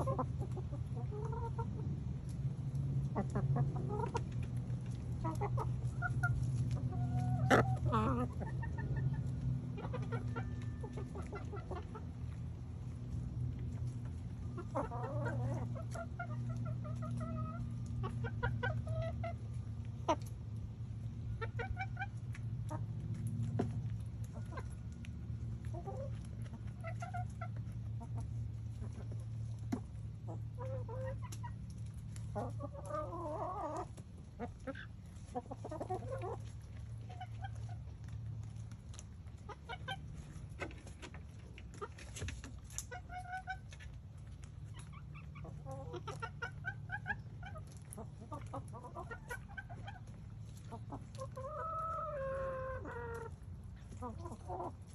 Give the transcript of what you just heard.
Oh. Oh, oh, oh.